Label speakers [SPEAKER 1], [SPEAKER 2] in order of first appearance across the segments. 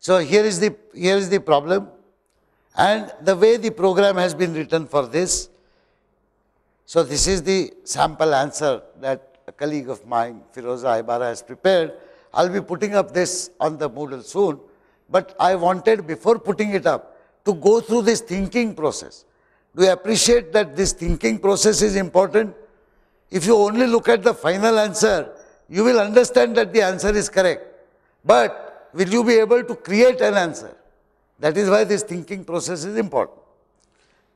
[SPEAKER 1] So here is the, here is the problem and the way the program has been written for this. So this is the sample answer that a colleague of mine, Firoza Ibarra, has prepared. I'll be putting up this on the Moodle soon, but I wanted before putting it up to go through this thinking process. Do you appreciate that this thinking process is important? If you only look at the final answer, you will understand that the answer is correct. But will you be able to create an answer? That is why this thinking process is important.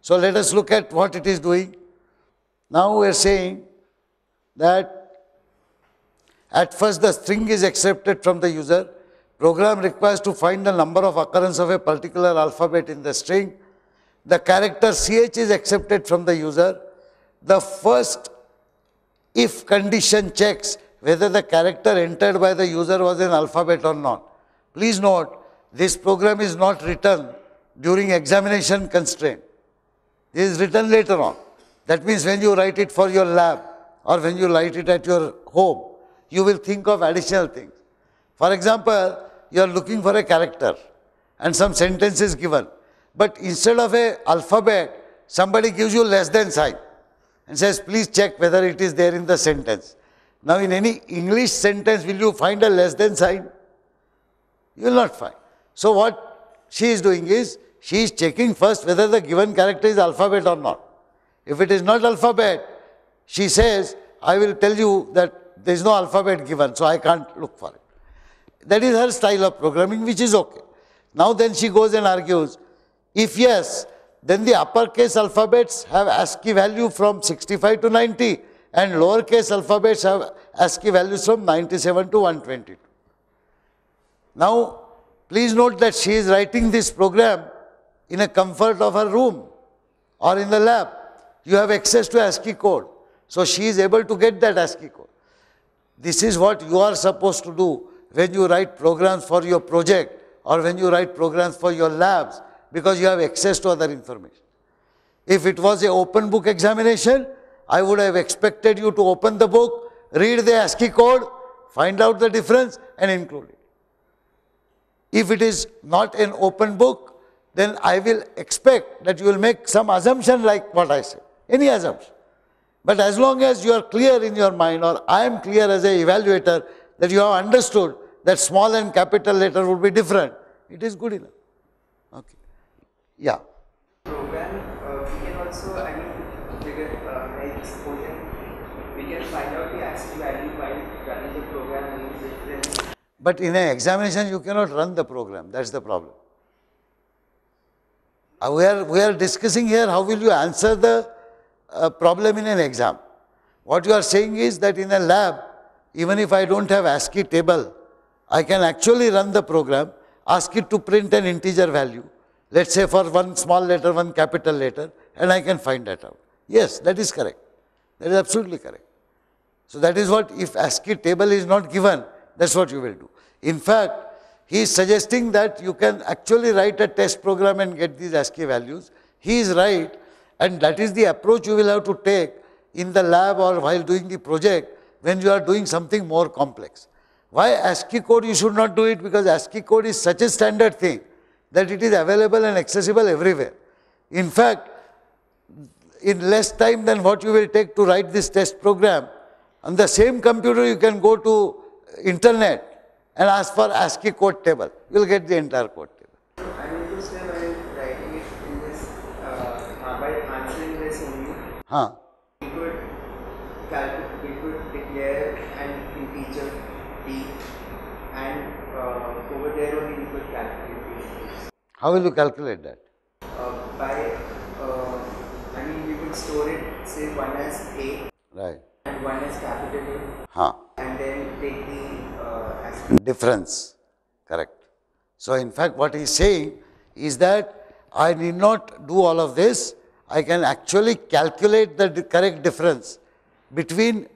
[SPEAKER 1] So let us look at what it is doing. Now we are saying that at first the string is accepted from the user. Program requires to find the number of occurrence of a particular alphabet in the string. The character CH is accepted from the user. The first if condition checks whether the character entered by the user was an alphabet or not. Please note, this program is not written during examination constraint. It is written later on. That means when you write it for your lab or when you write it at your home, you will think of additional things. For example, you are looking for a character and some sentence is given. But instead of a alphabet, somebody gives you less than sign and says, please check whether it is there in the sentence. Now, in any English sentence, will you find a less than sign? You will not find. So, what she is doing is, she is checking first whether the given character is alphabet or not. If it is not alphabet, she says, I will tell you that there is no alphabet given, so I can't look for it. That is her style of programming, which is okay. Now then she goes and argues, if yes, then the uppercase alphabets have ASCII value from 65 to 90 and lowercase alphabets have ASCII values from 97 to 122. Now, please note that she is writing this program in a comfort of her room or in the lab. You have access to ASCII code. So, she is able to get that ASCII code. This is what you are supposed to do when you write programs for your project or when you write programs for your labs because you have access to other information. If it was an open book examination, I would have expected you to open the book, read the ASCII code, find out the difference and include it. If it is not an open book, then I will expect that you will make some assumption like what I said, any assumption. But as long as you are clear in your mind or I am clear as an evaluator that you have understood that small and capital letter would be different, it is good enough. Okay. Yeah.
[SPEAKER 2] program, uh, we can also, I mean, figure, uh, like supposing we can find out the ASCII value while running the program in different.
[SPEAKER 1] But in an examination, you cannot run the program. That's the problem. Uh, we, are, we are discussing here how will you answer the uh, problem in an exam. What you are saying is that in a lab, even if I don't have ASCII table, I can actually run the program, ask it to print an integer value, let's say for one small letter, one capital letter, and I can find that out. Yes, that is correct. That is absolutely correct. So that is what, if ASCII table is not given, that's what you will do. In fact, he is suggesting that you can actually write a test program and get these ASCII values. He is right, and that is the approach you will have to take in the lab or while doing the project when you are doing something more complex. Why ASCII code you should not do it? Because ASCII code is such a standard thing that it is available and accessible everywhere. In fact, in less time than what you will take to write this test program, on the same computer you can go to internet and ask for ASCII code table. You will get the entire code table.
[SPEAKER 2] I mean to say writing it in this, uh, by answering this only,
[SPEAKER 1] Huh.
[SPEAKER 2] we could calculate, we could declare an integer t and uh, over there only we could calculate.
[SPEAKER 1] How will you calculate that?
[SPEAKER 2] Uh, by, uh, I mean we could store it, say one as a
[SPEAKER 1] Right.
[SPEAKER 2] and one as capital A
[SPEAKER 1] Huh.
[SPEAKER 2] and then take the uh,
[SPEAKER 1] difference. Correct. So, in fact, what he is saying is that I need not do all of this. I can actually calculate the correct difference between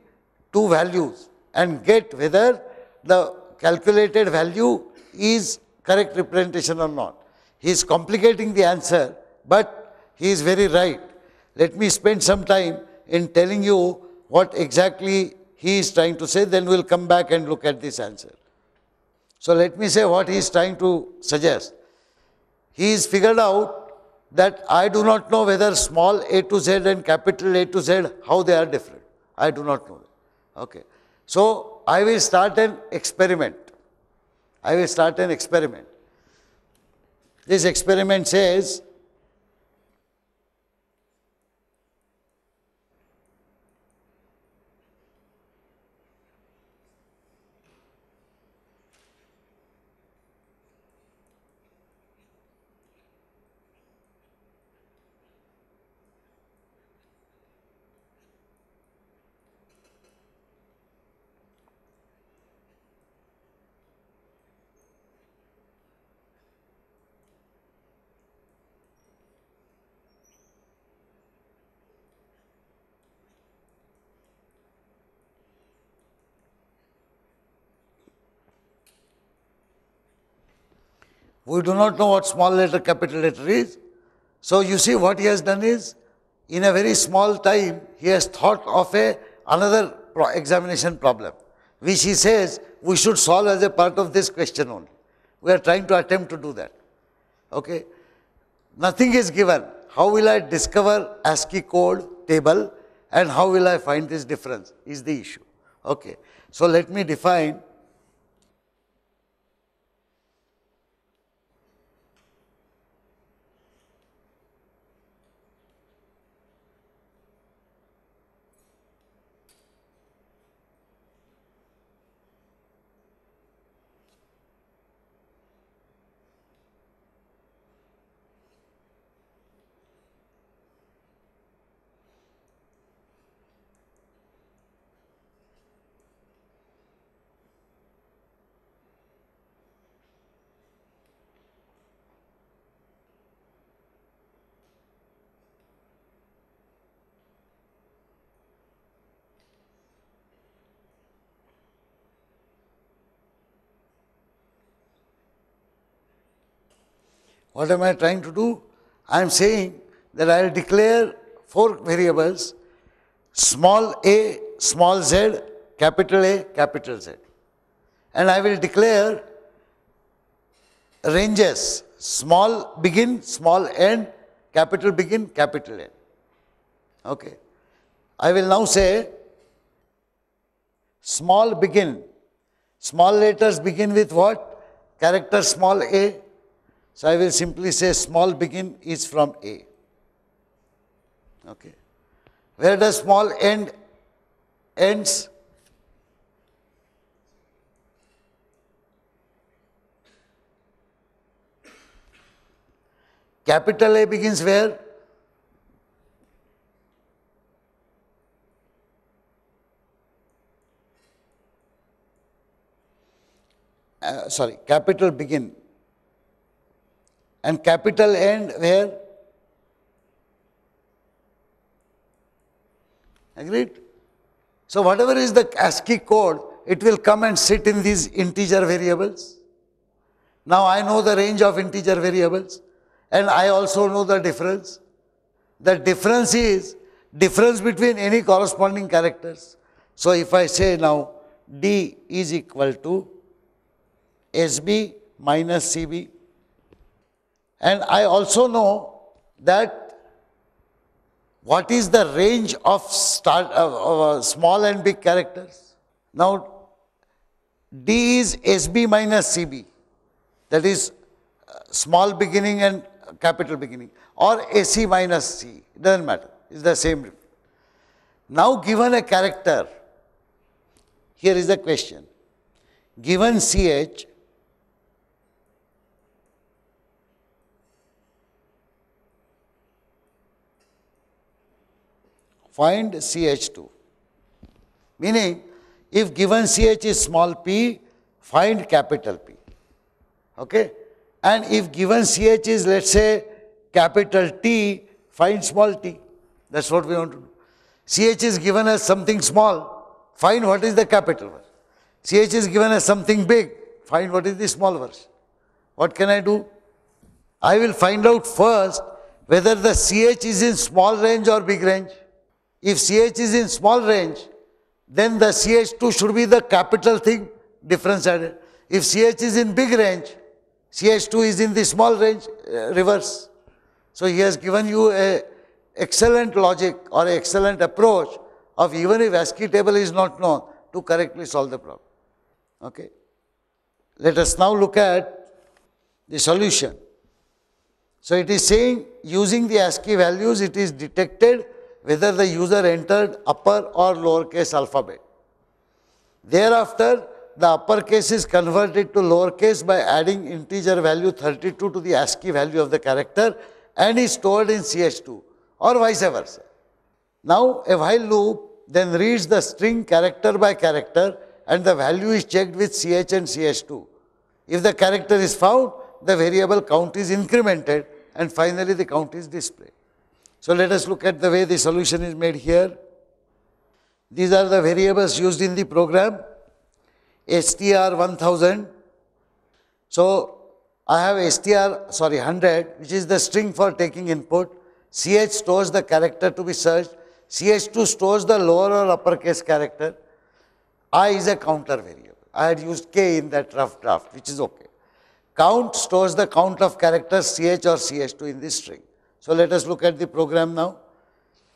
[SPEAKER 1] two values and get whether the calculated value is correct representation or not. He is complicating the answer, but he is very right. Let me spend some time in telling you what exactly he is trying to say, then we will come back and look at this answer. So let me say what he is trying to suggest. He is figured out that I do not know whether small a to z and capital A to z, how they are different. I do not know. Okay. So I will start an experiment. I will start an experiment. This experiment says We do not know what small letter, capital letter is. So you see what he has done is, in a very small time, he has thought of a another pro examination problem, which he says we should solve as a part of this question only. We are trying to attempt to do that. Okay? Nothing is given. How will I discover ASCII code table and how will I find this difference is the issue. Okay. So let me define What am I trying to do? I am saying that I will declare four variables small a, small z, capital A, capital Z. And I will declare ranges small begin, small end, capital begin, capital end. Okay. I will now say small begin. Small letters begin with what? Character small a, so I will simply say small begin is from A. Okay. Where does small end ends? Capital A begins where? Uh, sorry, capital begin and capital end where? Agreed? So whatever is the ASCII code, it will come and sit in these integer variables. Now I know the range of integer variables and I also know the difference. The difference is difference between any corresponding characters. So if I say now D is equal to SB minus CB and I also know that what is the range of, start, uh, small and big characters. Now, D is SB minus CB, that is uh, small beginning and capital beginning, or AC minus C, it doesn't matter, it's the same. Now, given a character, here is the question. Given CH, find CH2. Meaning, if given CH is small p, find capital P. Okay? And if given CH is, let's say, capital T, find small t. That's what we want to do. CH is given as something small, find what is the capital version. CH is given as something big, find what is the small version. What can I do? I will find out first whether the CH is in small range or big range. If CH is in small range, then the CH2 should be the capital thing, difference added. If CH is in big range, CH2 is in the small range, uh, reverse. So he has given you a excellent logic or excellent approach of even if ASCII table is not known to correctly solve the problem. Okay. Let us now look at the solution. So it is saying using the ASCII values, it is detected whether the user entered upper or lowercase alphabet. Thereafter, the uppercase is converted to lowercase by adding integer value 32 to the ASCII value of the character and is stored in CH2 or vice versa. Now, a while loop then reads the string character by character and the value is checked with CH and CH2. If the character is found, the variable count is incremented and finally the count is displayed. So let us look at the way the solution is made here. These are the variables used in the program. str 1000. So I have str, sorry, 100, which is the string for taking input. ch stores the character to be searched. ch2 stores the lower or uppercase character. i is a counter variable. I had used k in that rough draft, which is okay. Count stores the count of characters ch or ch2 in this string. So let us look at the program now.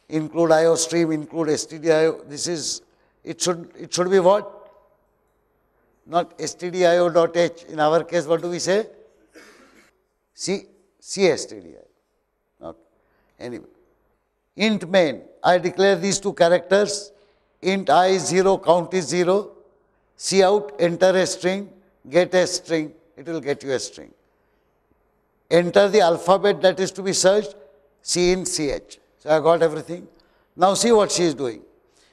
[SPEAKER 1] Include IO stream, include stdio. This is, it should, it should be what? Not stdio.h. In our case, what do we say? C, stdio. Okay. Anyway. Int main, I declare these two characters. Int i is 0, count is 0. Cout, enter a string, get a string, it will get you a string. Enter the alphabet that is to be searched, cin CH. So I got everything. Now see what she is doing.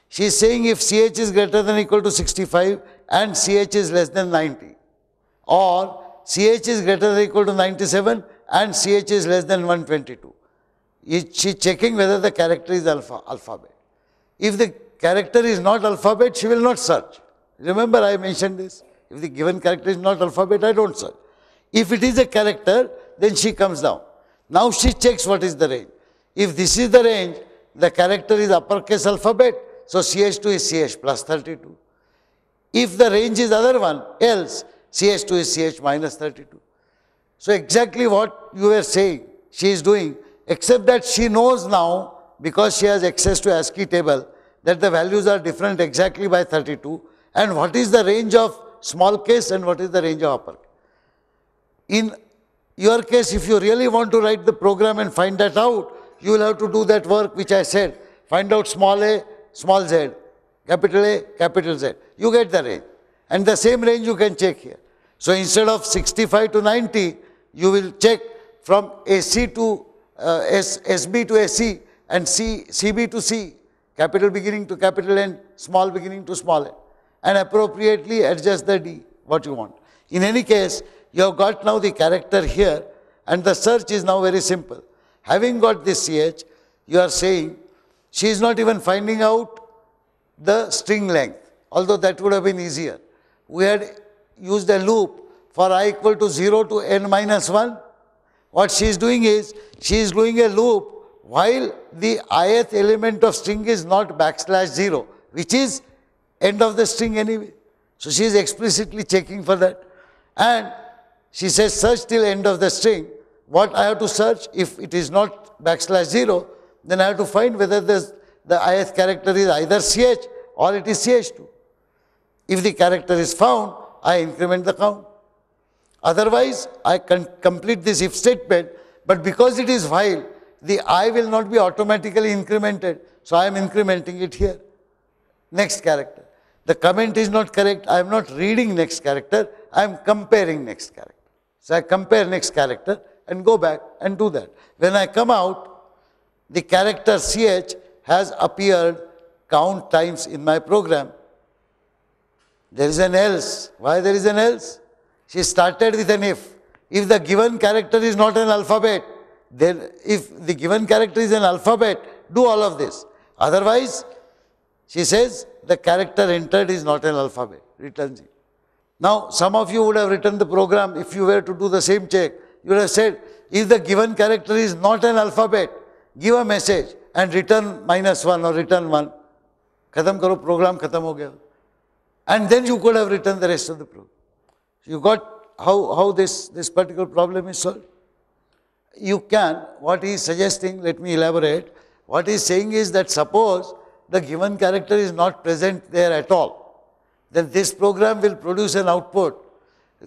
[SPEAKER 1] She is saying if CH is greater than equal to 65 and CH is less than 90 or CH is greater than equal to 97 and CH is less than 122. She is checking whether the character is alpha, alphabet. If the character is not alphabet, she will not search. Remember I mentioned this. If the given character is not alphabet, I don't search. If it is a character, then she comes down. Now she checks what is the range. If this is the range, the character is uppercase alphabet, so CH2 is CH plus 32. If the range is other one, else CH2 is CH minus 32. So exactly what you were saying, she is doing, except that she knows now, because she has access to ASCII table, that the values are different exactly by 32, and what is the range of small case and what is the range of upper. In your case, if you really want to write the program and find that out, you will have to do that work which I said. Find out small a, small z, capital A, capital Z. You get the range. And the same range you can check here. So instead of 65 to 90, you will check from AC to uh, S, SB to SC and C, CB to C, capital beginning to capital N, small beginning to small n, and appropriately adjust the D, what you want. In any case, you have got now the character here and the search is now very simple. Having got this CH, you are saying she is not even finding out the string length, although that would have been easier. We had used a loop for i equal to 0 to n minus 1. What she is doing is, she is doing a loop while the ith element of string is not backslash 0, which is end of the string anyway. So she is explicitly checking for that. And she says search till end of the string. What I have to search, if it is not backslash 0, then I have to find whether the ith character is either ch or it is ch2. If the character is found, I increment the count. Otherwise, I can complete this if statement, but because it is while, the i will not be automatically incremented. So I am incrementing it here. Next character. The comment is not correct. I am not reading next character. I am comparing next character. So I compare next character and go back and do that. When I come out, the character ch has appeared count times in my program. There is an else. Why there is an else? She started with an if. If the given character is not an alphabet, then if the given character is an alphabet, do all of this. Otherwise, she says the character entered is not an alphabet, returns it. Now, some of you would have written the program, if you were to do the same check, you would have said, if the given character is not an alphabet, give a message and return minus 1 or return 1. Khatam karo, program khatam ho gaya. And then you could have written the rest of the program. You got how, how this, this particular problem is solved? You can, what he is suggesting, let me elaborate. What he is saying is that suppose the given character is not present there at all, then this program will produce an output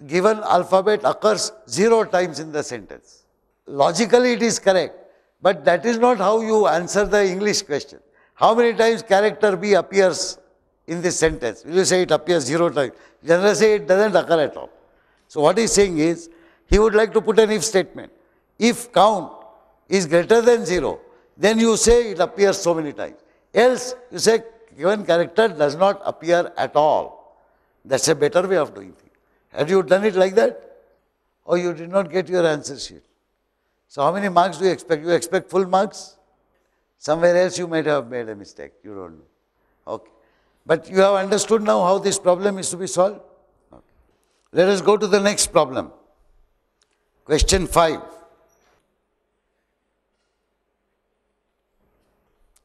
[SPEAKER 1] given alphabet occurs zero times in the sentence. Logically it is correct, but that is not how you answer the English question. How many times character B appears in this sentence? Will you say it appears zero times? Generally say it doesn't occur at all. So what he is saying is, he would like to put an if statement. If count is greater than zero, then you say it appears so many times. Else, you say given character does not appear at all. That's a better way of doing things. Have you done it like that? Or you did not get your answer sheet? So how many marks do you expect? You expect full marks? Somewhere else you might have made a mistake. You don't know. Okay. But you have understood now how this problem is to be solved? Okay. Let us go to the next problem. Question 5.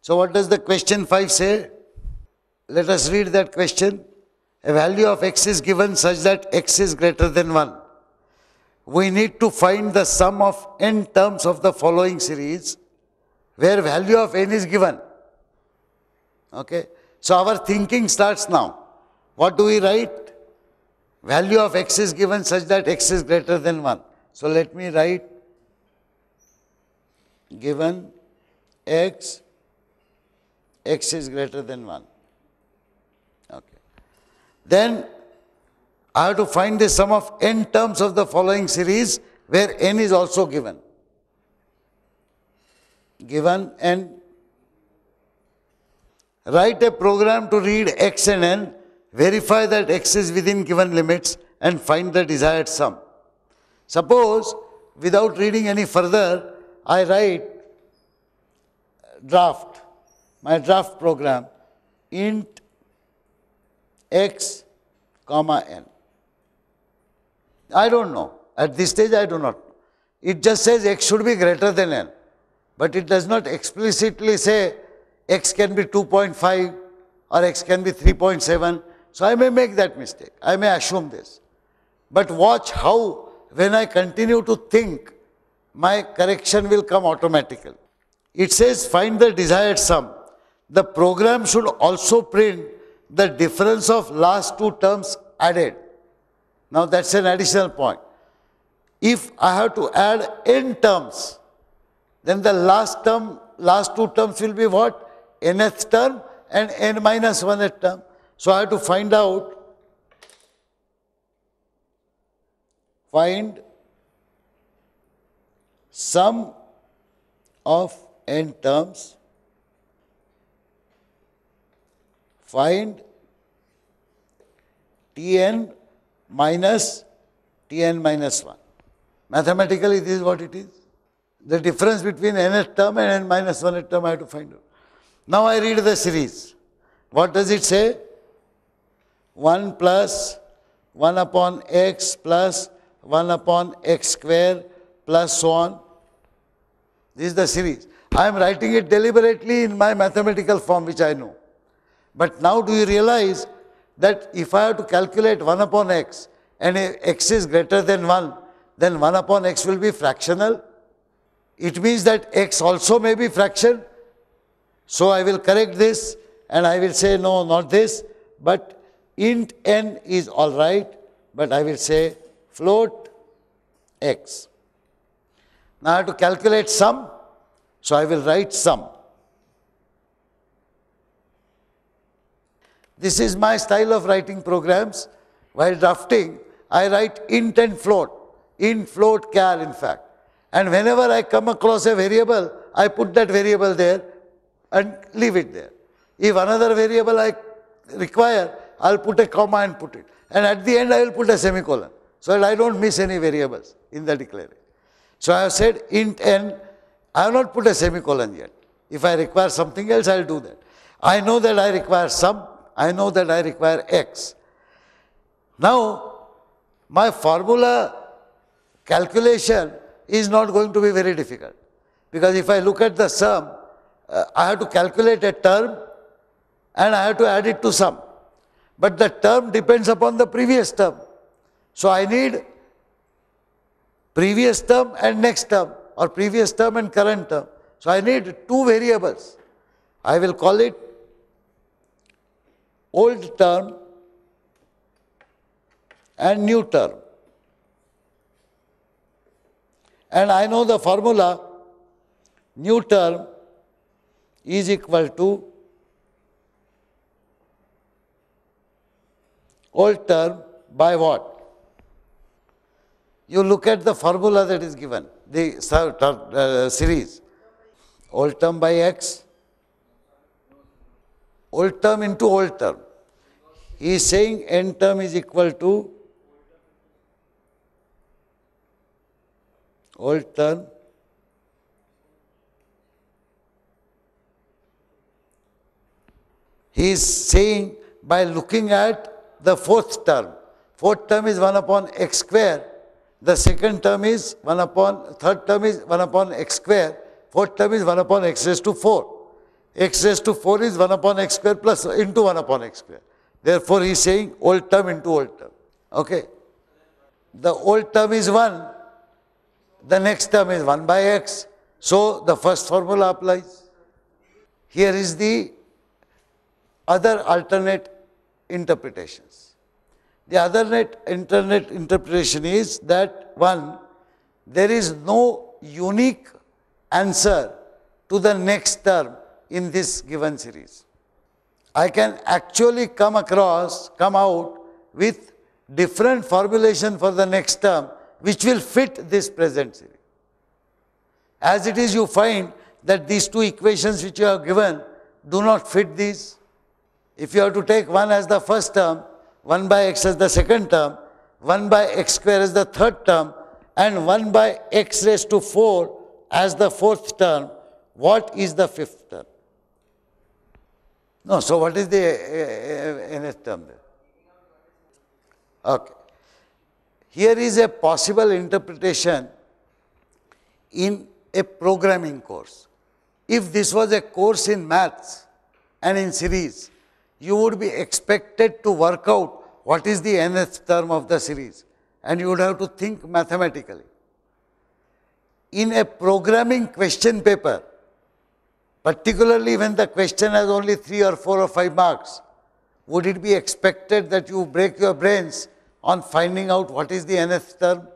[SPEAKER 1] So what does the question 5 say? Let us read that question. A value of x is given such that x is greater than 1. We need to find the sum of n terms of the following series where value of n is given. Okay. So our thinking starts now. What do we write? Value of x is given such that x is greater than 1. So let me write given x, x is greater than 1. Then I have to find the sum of n terms of the following series where n is also given. Given n. Write a program to read x and n, verify that x is within given limits and find the desired sum. Suppose, without reading any further, I write draft, my draft program, int x comma n. I don't know. At this stage, I do not. It just says x should be greater than n. But it does not explicitly say x can be 2.5 or x can be 3.7. So I may make that mistake. I may assume this. But watch how, when I continue to think, my correction will come automatically. It says find the desired sum. The program should also print the difference of last two terms added. Now that's an additional point. If I have to add n terms, then the last term, last two terms will be what? nth term and n minus 1th term. So I have to find out, find sum of n terms find Tn minus Tn minus 1. Mathematically, this is what it is. The difference between nth term and n minus 1th term I have to find out. Now I read the series. What does it say? 1 plus 1 upon x plus 1 upon x square plus so on. This is the series. I am writing it deliberately in my mathematical form, which I know. But now do you realize that if I have to calculate 1 upon x and x is greater than 1, then 1 upon x will be fractional. It means that x also may be fraction. So I will correct this and I will say no, not this, but int n is all right, but I will say float x. Now I have to calculate sum, so I will write sum. This is my style of writing programs. While drafting, I write int and float, int, float, char in fact. And whenever I come across a variable, I put that variable there and leave it there. If another variable I require, I'll put a comma and put it. And at the end, I will put a semicolon so that I don't miss any variables in the declaration. So I have said int n, I have not put a semicolon yet. If I require something else, I'll do that. I know that I require sum, I know that I require x. Now, my formula calculation is not going to be very difficult. Because if I look at the sum, uh, I have to calculate a term and I have to add it to sum. But the term depends upon the previous term. So I need previous term and next term or previous term and current term. So I need two variables. I will call it old term and new term. And I know the formula new term is equal to old term by what? You look at the formula that is given, the uh, series. Old term by x, old term into old term. He is saying n term is equal to old term he is saying by looking at the fourth term. Fourth term is 1 upon x square. The second term is 1 upon, third term is 1 upon x square. Fourth term is 1 upon x raised to 4. x raised to 4 is 1 upon x square plus into 1 upon x square. Therefore, he is saying old term into old term. Okay. The old term is 1, the next term is 1 by x. So, the first formula applies. Here is the other alternate interpretations. The net internet interpretation is that one, there is no unique answer to the next term in this given series. I can actually come across, come out with different formulation for the next term which will fit this present series. As it is, you find that these two equations which you have given do not fit these. If you have to take one as the first term, 1 by x as the second term, 1 by x square as the third term, and 1 by x raised to 4 as the fourth term, what is the fifth term? No, so what is the uh, uh, nth term? Okay. Here is a possible interpretation in a programming course. If this was a course in maths and in series, you would be expected to work out what is the nth term of the series and you would have to think mathematically. In a programming question paper, particularly when the question has only 3 or 4 or 5 marks, would it be expected that you break your brains on finding out what is the nth term?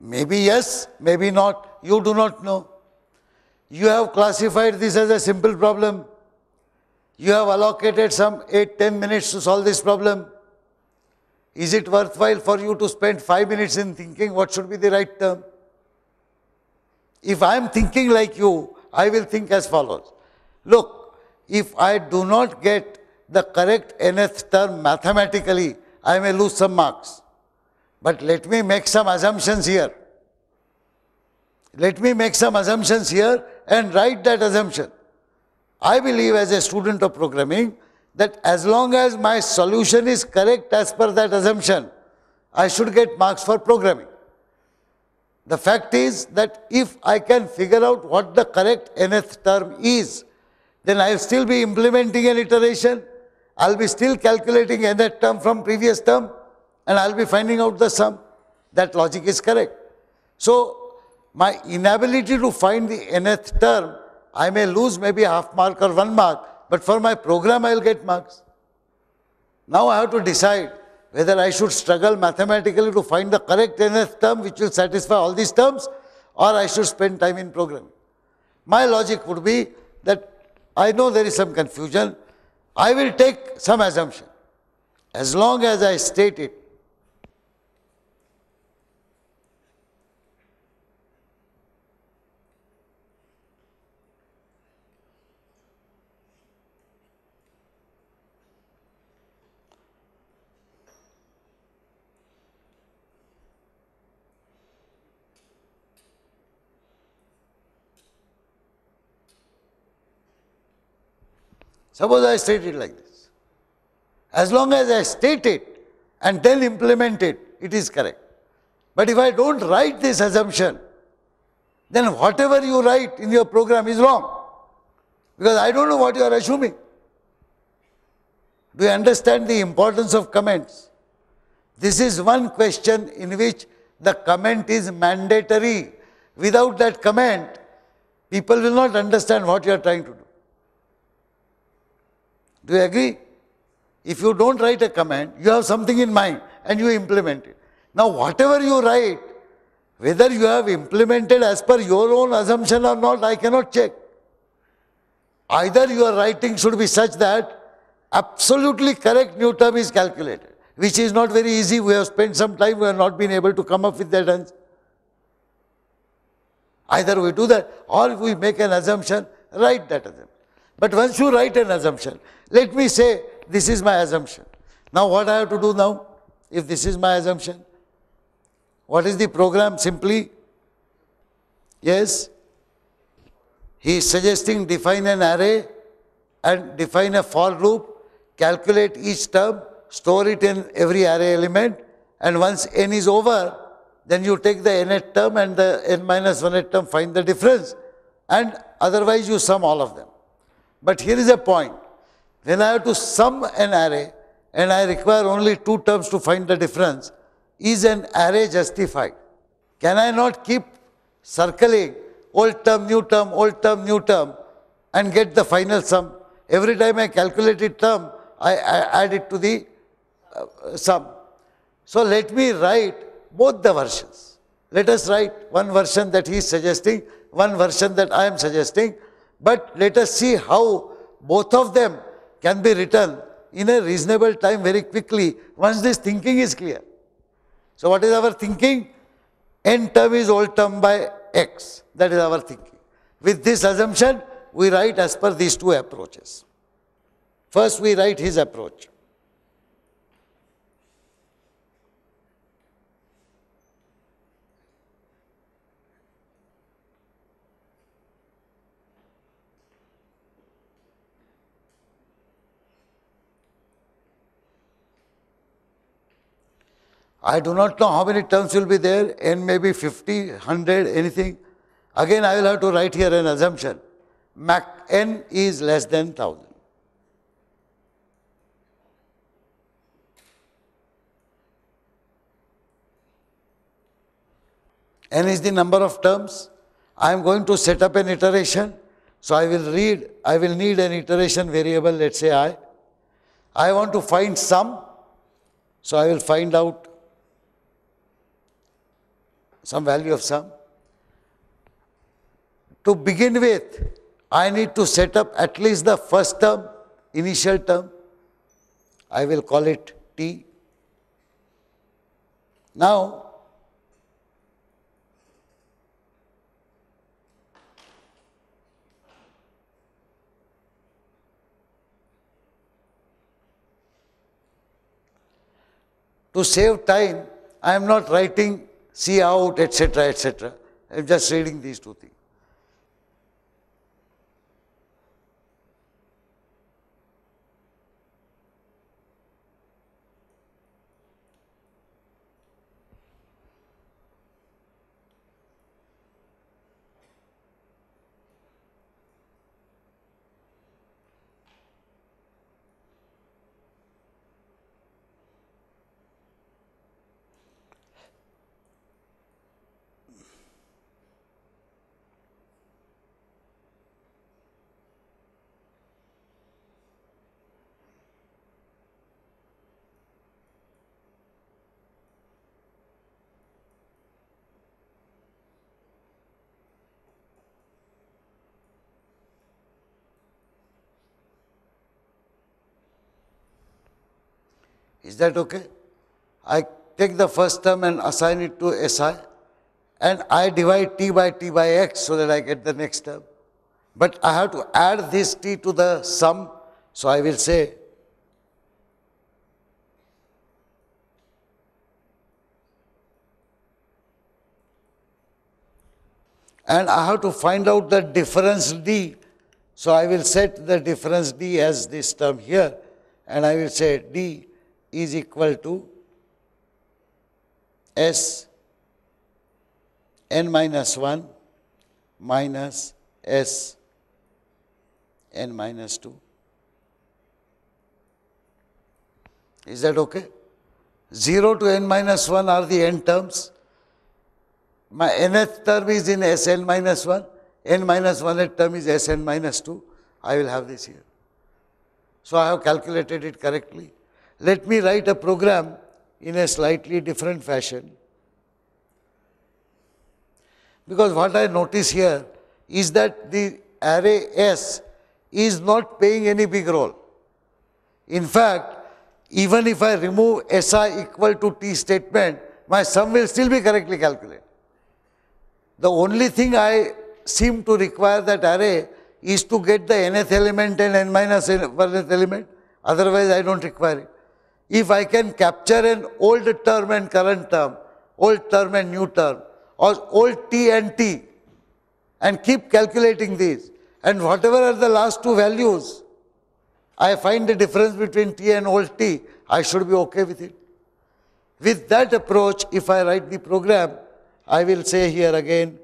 [SPEAKER 1] Maybe yes, maybe not, you do not know. You have classified this as a simple problem. You have allocated some 8 10 minutes to solve this problem. Is it worthwhile for you to spend 5 minutes in thinking what should be the right term? If I am thinking like you, I will think as follows. Look, if I do not get the correct nth term mathematically, I may lose some marks. But let me make some assumptions here. Let me make some assumptions here and write that assumption. I believe as a student of programming that as long as my solution is correct as per that assumption, I should get marks for programming. The fact is that if I can figure out what the correct nth term is, then I will still be implementing an iteration. I will be still calculating nth term from previous term and I will be finding out the sum. That logic is correct. So, my inability to find the nth term, I may lose maybe half mark or one mark, but for my program I will get marks. Now I have to decide whether I should struggle mathematically to find the correct nth term which will satisfy all these terms or I should spend time in programming. My logic would be that I know there is some confusion. I will take some assumption. As long as I state it, Suppose I state it like this. As long as I state it and then implement it, it is correct. But if I don't write this assumption, then whatever you write in your program is wrong. Because I don't know what you are assuming. Do you understand the importance of comments? This is one question in which the comment is mandatory. Without that comment, people will not understand what you are trying to do. Do you agree? If you don't write a comment, you have something in mind and you implement it. Now, whatever you write, whether you have implemented as per your own assumption or not, I cannot check. Either your writing should be such that absolutely correct new term is calculated, which is not very easy. We have spent some time, we have not been able to come up with that answer. Either we do that or we make an assumption, write that assumption. But once you write an assumption, let me say this is my assumption. Now what I have to do now? If this is my assumption, what is the program? Simply, yes, he is suggesting define an array and define a for loop, calculate each term, store it in every array element, and once n is over, then you take the nth term and the n minus 1th term, find the difference, and otherwise you sum all of them. But here is a point. When I have to sum an array and I require only two terms to find the difference, is an array justified? Can I not keep circling old term, new term, old term, new term and get the final sum? Every time I calculate a term, I, I add it to the uh, sum. So let me write both the versions. Let us write one version that he is suggesting, one version that I am suggesting, but let us see how both of them can be written in a reasonable time very quickly once this thinking is clear. So what is our thinking? N term is old term by x. That is our thinking. With this assumption, we write as per these two approaches. First, we write his approach. I do not know how many terms will be there, n may be 50, 100, anything. Again, I will have to write here an assumption. Mac n is less than 1000. n is the number of terms. I am going to set up an iteration. So I will read, I will need an iteration variable, let's say i. I want to find sum. So I will find out some value of sum. To begin with, I need to set up at least the first term, initial term. I will call it T. Now, to save time, I am not writing cout, etc., etc. I am just reading these two things. Is that okay? I take the first term and assign it to SI and I divide t by t by x so that I get the next term. But I have to add this t to the sum, so I will say and I have to find out the difference d. So I will set the difference d as this term here and I will say d is equal to S n minus 1 minus S n minus 2. Is that okay? 0 to n minus 1 are the n terms. My nth term is in Sn minus 1, n minus 1th term is Sn minus 2. I will have this here. So I have calculated it correctly. Let me write a program in a slightly different fashion. Because what I notice here is that the array S is not playing any big role. In fact, even if I remove SI equal to T statement, my sum will still be correctly calculated. The only thing I seem to require that array is to get the nth element and n minus nth element, otherwise I don't require it. If I can capture an old term and current term, old term and new term, or old t and t, and keep calculating these, and whatever are the last two values, I find the difference between t and old t, I should be okay with it. With that approach, if I write the program, I will say here again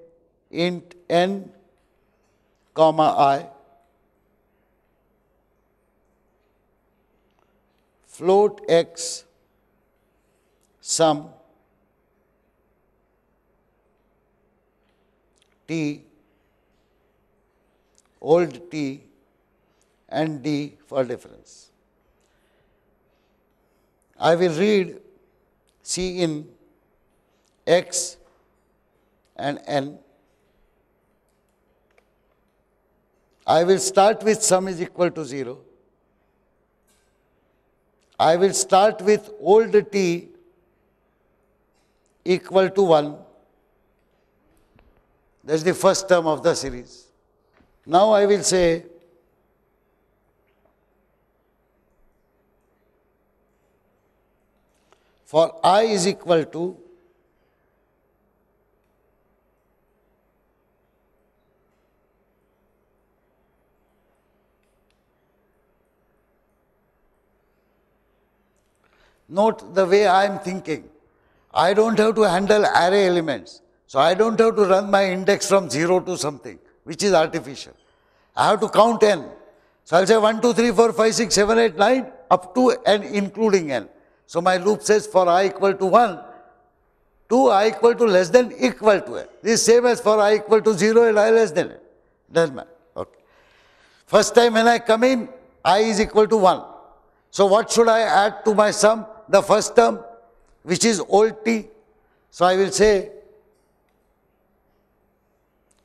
[SPEAKER 1] int n comma i float x sum t old t and d for difference. I will read cin x and n. I will start with sum is equal to 0. I will start with old t equal to 1. That is the first term of the series. Now I will say for i is equal to Note the way I am thinking. I don't have to handle array elements. So I don't have to run my index from 0 to something, which is artificial. I have to count n. So I'll say 1, 2, 3, 4, 5, 6, 7, 8, 9, up to n including n. So my loop says for i equal to 1, 2 i equal to less than equal to n. This is same as for i equal to 0 and i less than n. Doesn't matter. Okay. First time when I come in, i is equal to 1. So what should I add to my sum? The first term, which is old t. So I will say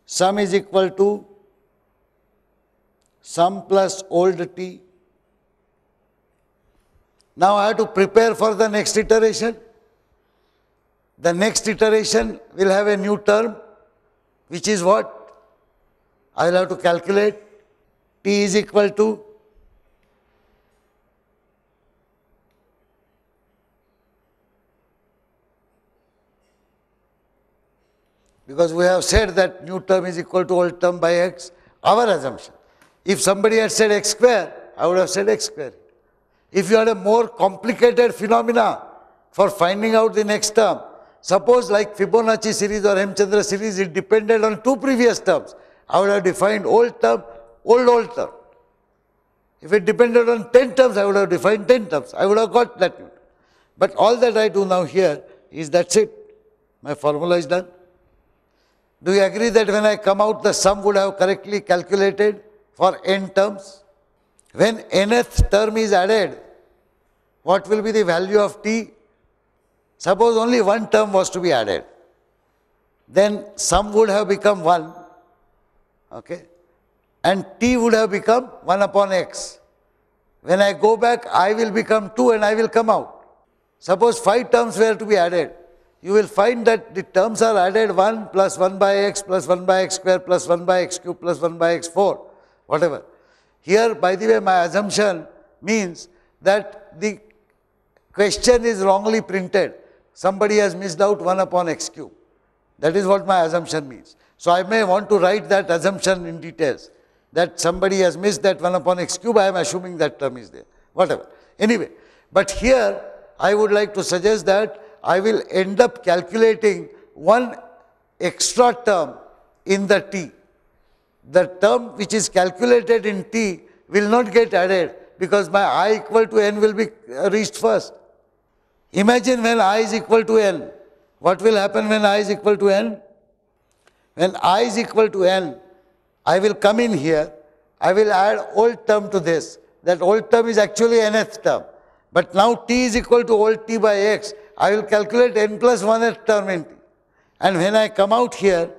[SPEAKER 1] sum is equal to sum plus old t. Now I have to prepare for the next iteration. The next iteration will have a new term, which is what? I will have to calculate t is equal to because we have said that new term is equal to old term by x, our assumption. If somebody had said x square, I would have said x square. If you had a more complicated phenomena for finding out the next term, suppose like Fibonacci series or Hemchandra series, it depended on two previous terms. I would have defined old term, old old term. If it depended on 10 terms, I would have defined 10 terms. I would have got that. But all that I do now here is that's it. My formula is done. Do you agree that when I come out, the sum would have correctly calculated for n terms? When nth term is added, what will be the value of t? Suppose only one term was to be added. Then sum would have become 1. Okay? And t would have become 1 upon x. When I go back, I will become 2 and I will come out. Suppose 5 terms were to be added you will find that the terms are added 1 plus 1 by x plus 1 by x square plus 1 by x cube plus 1 by x 4, whatever. Here, by the way, my assumption means that the question is wrongly printed. Somebody has missed out 1 upon x cube. That is what my assumption means. So I may want to write that assumption in details. That somebody has missed that 1 upon x cube, I am assuming that term is there. Whatever. Anyway, but here I would like to suggest that I will end up calculating one extra term in the t. The term which is calculated in t will not get added because my i equal to n will be uh, reached first. Imagine when i is equal to n. What will happen when i is equal to n? When i is equal to n, I will come in here, I will add old term to this. That old term is actually nth term. But now t is equal to old t by x. I will calculate n plus 1th term in. And when I come out here,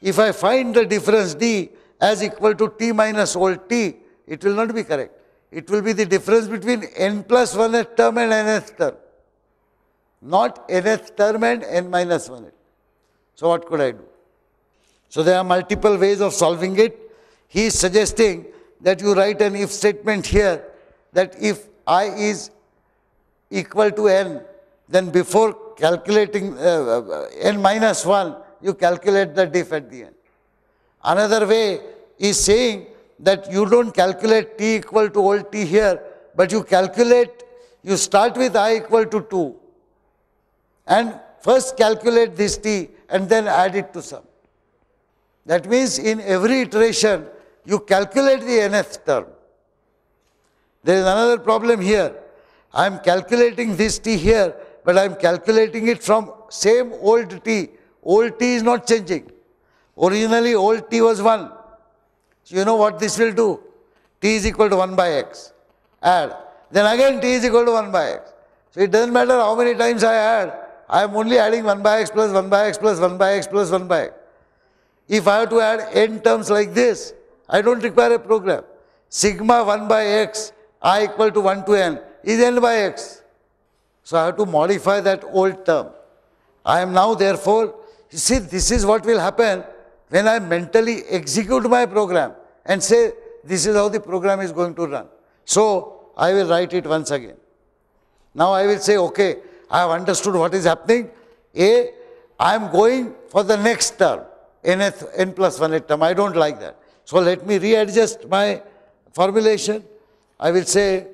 [SPEAKER 1] if I find the difference d as equal to t minus old t, it will not be correct. It will be the difference between n plus 1th term and nth term, not nth term and n minus 1th. So what could I do? So there are multiple ways of solving it. He is suggesting that you write an if statement here that if i is equal to n, then before calculating uh, uh, n minus 1, you calculate the diff at the end. Another way is saying that you don't calculate t equal to old t here, but you calculate, you start with i equal to 2 and first calculate this t and then add it to sum. That means in every iteration, you calculate the nth term. There is another problem here. I am calculating this t here, but I am calculating it from same old t. Old t is not changing. Originally old t was 1. So you know what this will do? t is equal to 1 by x. Add. Then again t is equal to 1 by x. So it doesn't matter how many times I add. I am only adding 1 by x plus 1 by x plus 1 by x plus 1 by x. If I have to add n terms like this, I don't require a program. Sigma 1 by x, i equal to 1 to n is n by x. So I have to modify that old term. I am now therefore, you see this is what will happen when I mentally execute my program and say this is how the program is going to run. So I will write it once again. Now I will say okay, I have understood what is happening. A, I am going for the next term nth, n plus 1 term. I don't like that. So let me readjust my formulation. I will say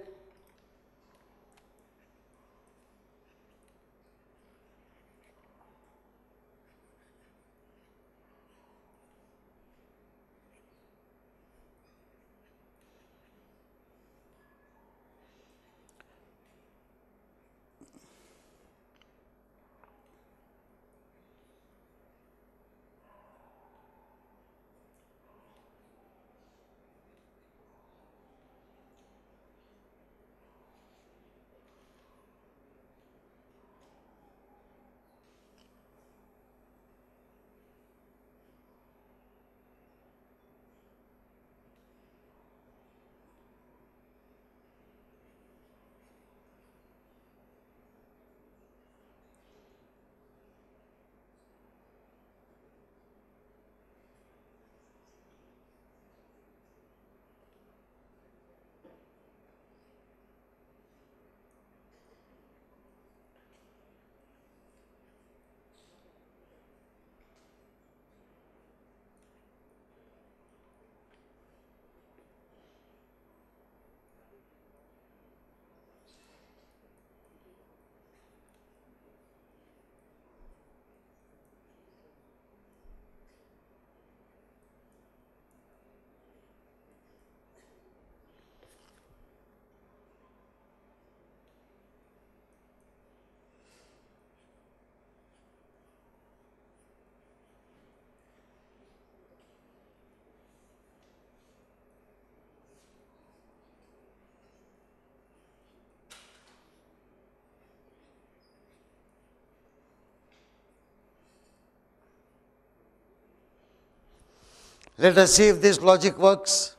[SPEAKER 1] Let us see if this logic works.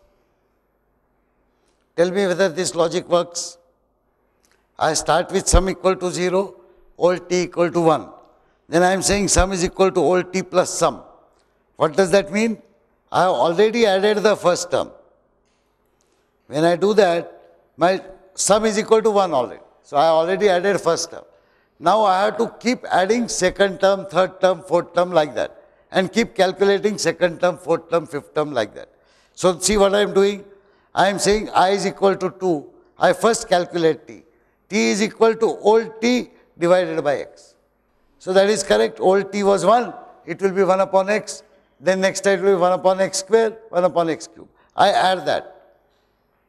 [SPEAKER 1] Tell me whether this logic works. I start with sum equal to 0, old t equal to 1. Then I am saying sum is equal to old t plus sum. What does that mean? I have already added the first term. When I do that, my sum is equal to 1 already. So I already added first term. Now I have to keep adding second term, third term, fourth term like that and keep calculating second term, fourth term, fifth term like that. So see what I am doing? I am saying i is equal to 2. I first calculate t. t is equal to old t divided by x. So that is correct. Old t was 1. It will be 1 upon x. Then next time it will be 1 upon x square, 1 upon x cube. I add that.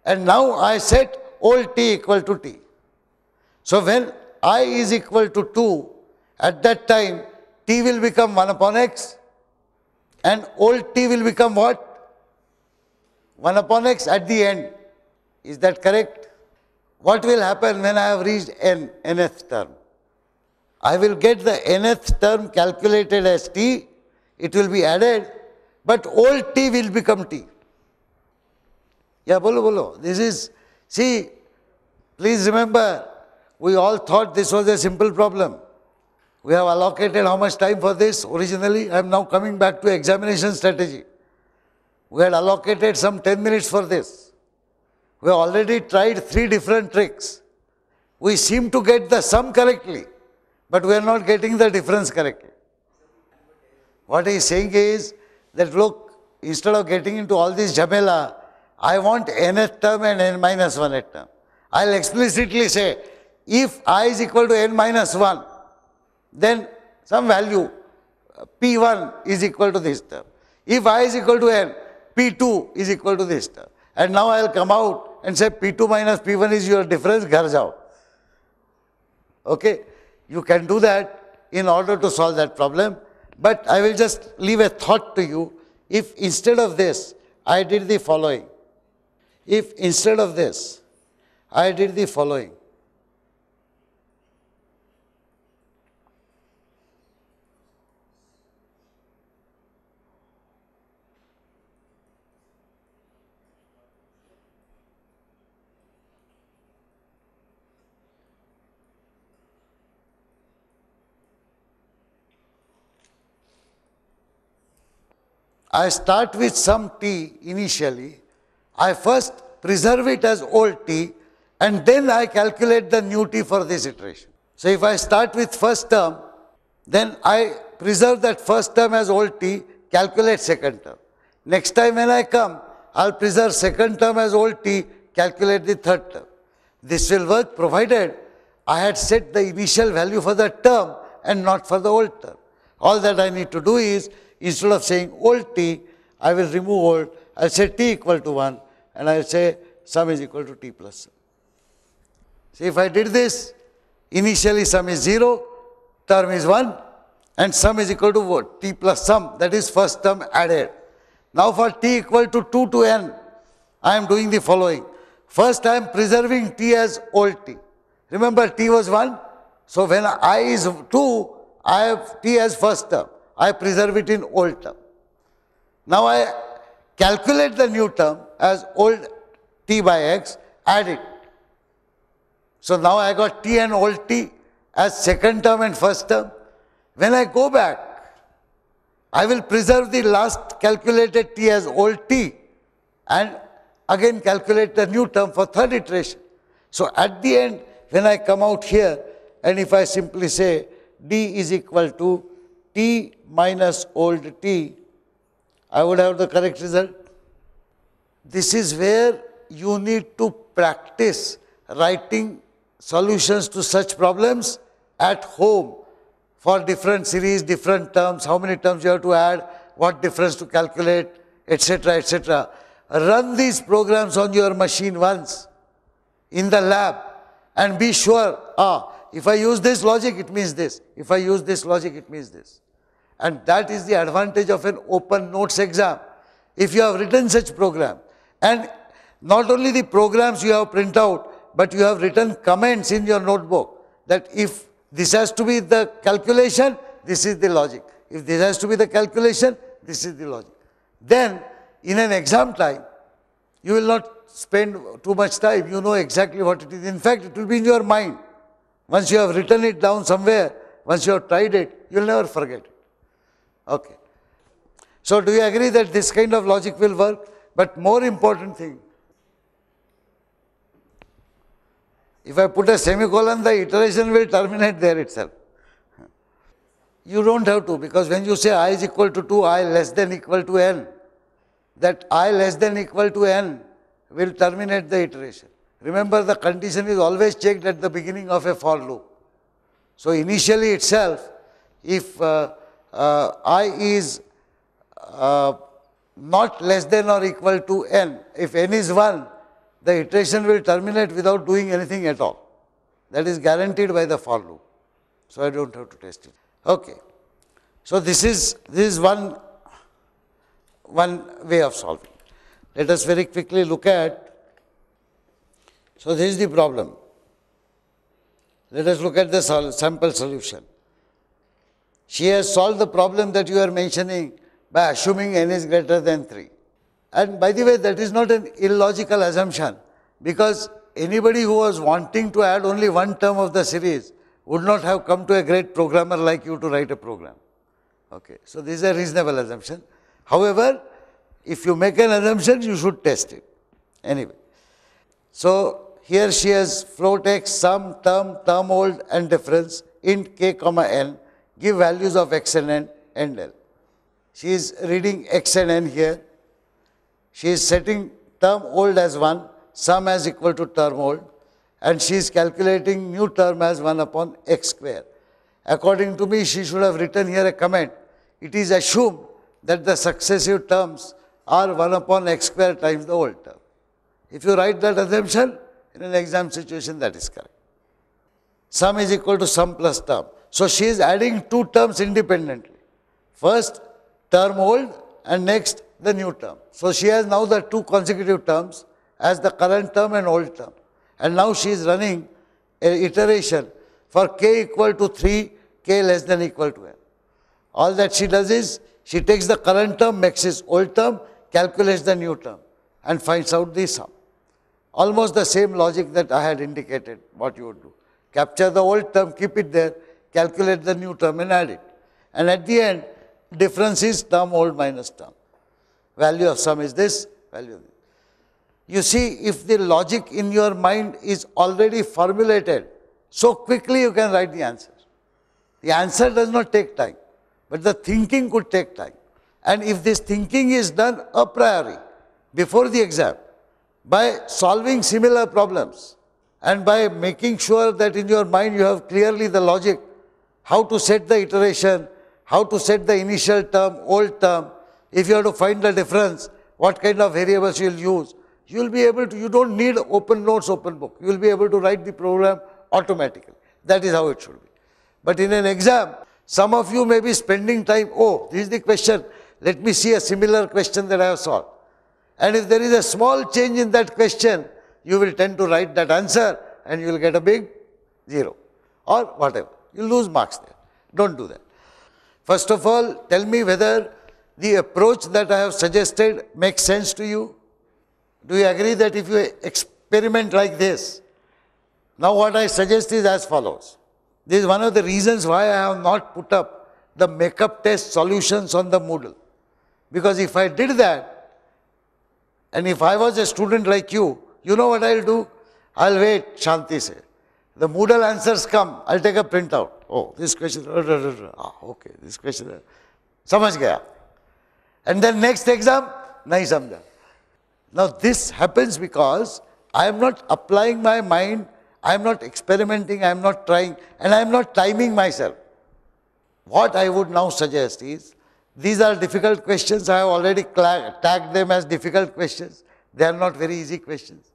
[SPEAKER 1] And now I set old t equal to t. So when i is equal to 2, at that time t will become 1 upon x and old t will become what? 1 upon x at the end. Is that correct? What will happen when I have reached n, nth term? I will get the nth term calculated as t, it will be added, but old t will become t. Yeah, bolo bolo. This is, see, please remember, we all thought this was a simple problem. We have allocated how much time for this originally? I am now coming back to examination strategy. We had allocated some 10 minutes for this. We already tried three different tricks. We seem to get the sum correctly, but we are not getting the difference correctly. What he is saying is that look, instead of getting into all this jamela, I want nth term and n minus 1th term. I will explicitly say, if i is equal to n minus 1, then some value uh, P1 is equal to this term. If i is equal to n, P2 is equal to this term. And now I will come out and say P2 minus P1 is your difference, ghar jao. Okay? You can do that in order to solve that problem. But I will just leave a thought to you. If instead of this, I did the following. If instead of this, I did the following. I start with some t initially. I first preserve it as old t and then I calculate the new t for this iteration. So if I start with first term, then I preserve that first term as old t, calculate second term. Next time when I come, I'll preserve second term as old t, calculate the third term. This will work provided I had set the initial value for the term and not for the old term. All that I need to do is Instead of saying old t, I will remove old. I will say t equal to 1 and I will say sum is equal to t plus sum. See, if I did this, initially sum is 0, term is 1 and sum is equal to what? t plus sum, that is first term added. Now for t equal to 2 to n, I am doing the following. First I am preserving t as old t. Remember t was 1, so when i is 2, I have t as first term. I preserve it in old term. Now I calculate the new term as old t by x, add it. So now I got t and old t as second term and first term. When I go back, I will preserve the last calculated t as old t and again calculate the new term for third iteration. So at the end, when I come out here and if I simply say d is equal to t minus old t, I would have the correct result. This is where you need to practice writing solutions to such problems at home for different series, different terms, how many terms you have to add, what difference to calculate, etc., etc. Run these programs on your machine once in the lab and be sure, ah, if I use this logic, it means this. If I use this logic, it means this. And that is the advantage of an open notes exam. If you have written such program, and not only the programs you have print out, but you have written comments in your notebook that if this has to be the calculation, this is the logic. If this has to be the calculation, this is the logic. Then, in an exam time, you will not spend too much time. You know exactly what it is. In fact, it will be in your mind. Once you have written it down somewhere, once you have tried it, you will never forget it. Okay. So do you agree that this kind of logic will work? But more important thing, if I put a semicolon, the iteration will terminate there itself. You don't have to because when you say i is equal to 2, i less than equal to n, that i less than equal to n will terminate the iteration. Remember the condition is always checked at the beginning of a for loop. So initially itself, if uh, uh, i is uh, not less than or equal to n. If n is 1, the iteration will terminate without doing anything at all. that is guaranteed by the for loop. So I don't have to test it. Okay. So this is this is one one way of solving. Let us very quickly look at. So this is the problem. Let us look at the sample solution. She has solved the problem that you are mentioning by assuming n is greater than 3. And by the way, that is not an illogical assumption because anybody who was wanting to add only one term of the series would not have come to a great programmer like you to write a program. Okay. So, this is a reasonable assumption. However, if you make an assumption, you should test it. Anyway. So, here she has float x, sum, term, term old and difference int k comma n give values of x and n and l. She is reading x and n here. She is setting term old as 1, sum as equal to term old and she is calculating new term as 1 upon x square. According to me, she should have written here a comment. It is assumed that the successive terms are 1 upon x square times the old term. If you write that assumption, in an exam situation, that is correct. Sum is equal to sum plus term. So she is adding two terms independently. First, term old and next, the new term. So she has now the two consecutive terms as the current term and old term. And now she is running an iteration for k equal to 3, k less than equal to n. All that she does is, she takes the current term, makes its old term, calculates the new term and finds out the sum. Almost the same logic that I had indicated what you would do. Capture the old term, keep it there, calculate the new term and add it. And at the end, difference is term old minus term. Value of sum is this, value this. You see, if the logic in your mind is already formulated, so quickly you can write the answer. The answer does not take time, but the thinking could take time. And if this thinking is done a priori, before the exam, by solving similar problems, and by making sure that in your mind you have clearly the logic, how to set the iteration, how to set the initial term, old term, if you have to find the difference, what kind of variables you will use, you will be able to, you don't need open notes, open book. You will be able to write the program automatically. That is how it should be. But in an exam, some of you may be spending time, oh, this is the question, let me see a similar question that I have solved. And if there is a small change in that question, you will tend to write that answer and you will get a big zero or whatever. You lose marks there. Don't do that. First of all, tell me whether the approach that I have suggested makes sense to you. Do you agree that if you experiment like this, now what I suggest is as follows. This is one of the reasons why I have not put up the makeup test solutions on the Moodle. Because if I did that, and if I was a student like you, you know what I'll do? I'll wait, Shanti said. The Moodle answers come, I'll take a printout. Oh, this question, ah, okay, this question, samajh gaya. And then next exam, nahi samjha. Now this happens because I am not applying my mind, I am not experimenting, I am not trying, and I am not timing myself. What I would now suggest is, these are difficult questions, I have already tagged them as difficult questions. They are not very easy questions.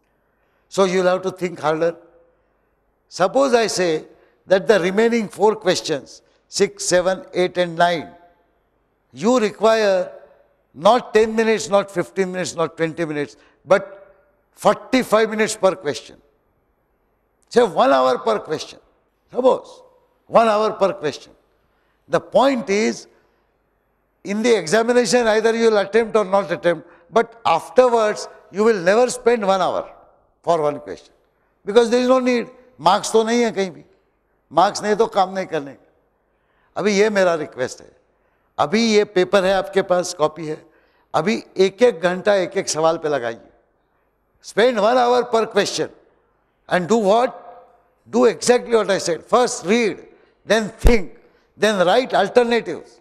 [SPEAKER 1] So you will have to think harder. Suppose I say that the remaining four questions, 6, 7, 8 and 9, you require not 10 minutes, not 15 minutes, not 20 minutes, but 45 minutes per question. Say one hour per question. Suppose one hour per question. The point is, in the examination, either you will attempt or not attempt, but afterwards, you will never spend one hour for one question. Because there is no need. Marks तो नहीं है कहीं भी. Marks नहीं तो काम नहीं करने का अभी ये मेरा रिक्वेस्ट है. अभी ये पेपर है आपके पास कॉपी है. अभी एक एक घंटा एक एक सवाल पे लगाइए. स्पेंड वन आवर पर question and do what do exactly what I said first read then think then write alternatives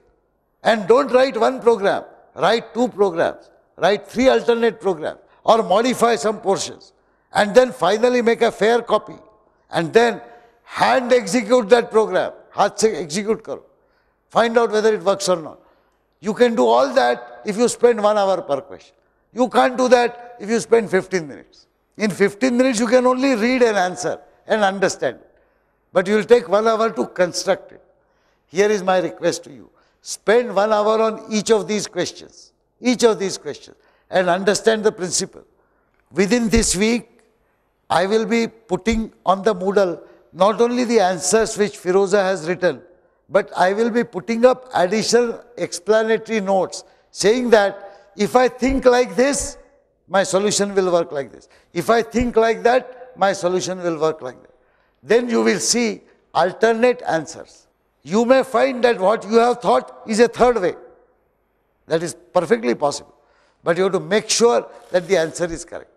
[SPEAKER 1] And don't write one program, write two programs, write three alternate programs or modify some portions and then finally make a fair copy and then hand execute that program, Hand execute karo. Find out whether it works or not. You can do all that if you spend one hour per question. You can't do that if you spend 15 minutes. In 15 minutes, you can only read an answer and understand it. But you will take one hour to construct it. Here is my request to you. Spend one hour on each of these questions, each of these questions, and understand the principle. Within this week, I will be putting on the Moodle not only the answers which Firoza has written, but I will be putting up additional explanatory notes saying that if I think like this, my solution will work like this. If I think like that, my solution will work like that. Then you will see alternate answers. You may find that what you have thought is a third way. That is perfectly possible. But you have to make sure that the answer is correct.